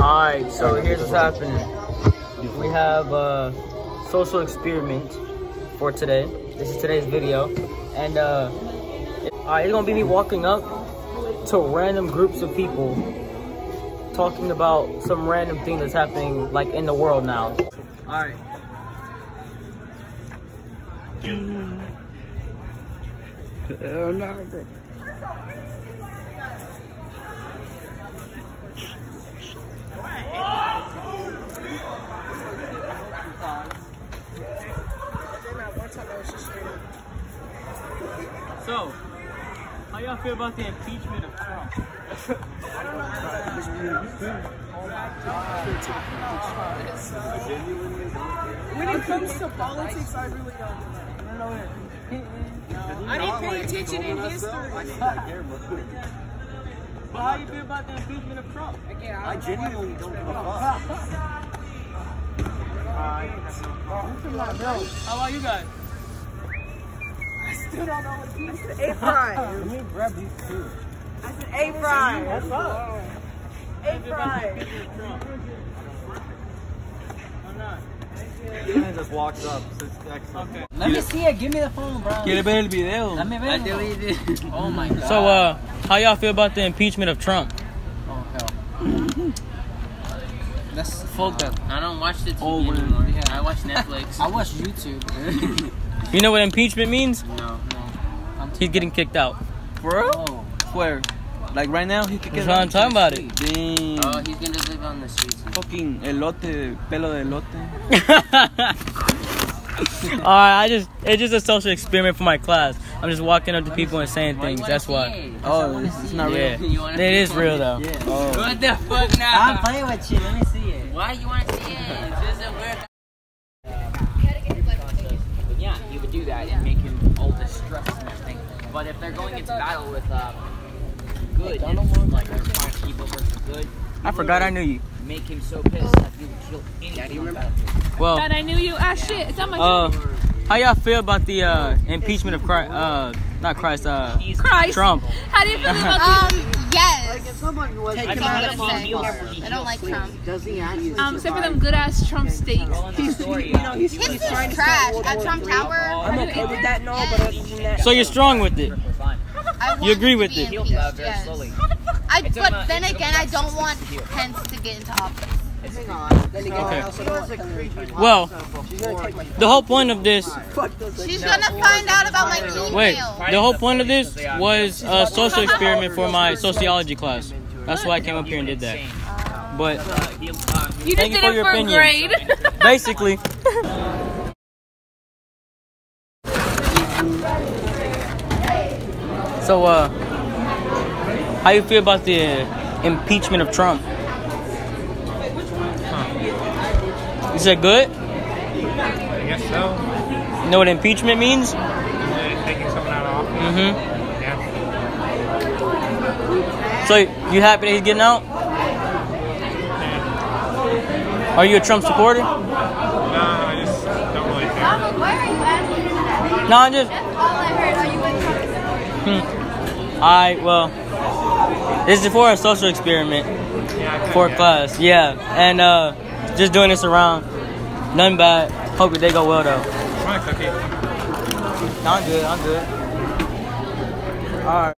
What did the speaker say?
Alright, so here's what's happening. We have a social experiment for today. This is today's video. And uh, it's gonna be me walking up to random groups of people talking about some random thing that's happening like in the world now. Alright. So, how y'all feel about the impeachment of Trump? I don't know. When it comes to politics, I really don't know. I didn't pay attention in history. But how you feel about the impeachment of Trump? I genuinely don't give a fuck. How about you guys? Still don't know what he said. A prime. Let me grab these two. I said A prime. What's up? A prime. I'm not. He just walked up. So it's excellent. Okay. Let me see it. Give me the phone, bro. ¿Quieres ver el video? Dame verlo. Oh my god. So, uh, how y'all feel about the impeachment of Trump? Oh hell. That's fucked up. I don't watch the TV anymore. I watch Netflix. I watch YouTube. You know what impeachment means? no, no. He's getting kicked out. Bro? Oh. Where? Like right now, he could That's what I'm talking about it. Damn. Oh, he's gonna live on the streets. Fucking elote, pelo de elote. Alright, I just it's just a social experiment for my class. I'm just walking up to people and saying things. That's see why. Oh, it's, it's not real. You wanna it is real though. Yeah. Oh. What the fuck now? I'm playing with you. Let me see it. Why you wanna see it? This is a weird. Yeah, you would do that and make him all distressed and everything. But if they're going into battle with uh, good, like they're trying to keep versus good, I forgot I knew you. make him so pissed that he would kill anything on battlefield. Well, I knew you. Ah, shit. It's on my uh, how y'all feel about the uh, impeachment of Christ? Uh, not Christ. Uh, Christ. Trump. How do you feel about Um, yes. Take I him don't out know of say. office. I don't like Trump. Does he actually? Um, except for them good ass Trump steaks. He's, you know, His is trash. At Trump Tower, I'm okay with that, no, but other than that. So you're strong with it. You agree with be it? yes. I, but then again, I don't want Pence to get into office. Okay. Well, the whole point of this, She's gonna find out about my email. wait, the whole point of this was a social experiment for my sociology class. That's why I came up here and did that. But You Thank you for your for opinion. grade. basically, so uh, how you feel about the impeachment of Trump? Is it good? I guess so. You know what impeachment means? Is taking someone out of office? Mm-hmm. Yeah. So you happy that he's getting out? Are you a Trump supporter? No, I just don't really care. Why are you asking that? No, I'm just. That's all I heard. Are you in Trump? Hmm. Alright, well, this is for a social experiment Yeah, I for kinda class. Yeah, and uh, just doing this around. Nothing bad. Hope that they go well though. Want a cookie? No, I'm good. I'm good. All right.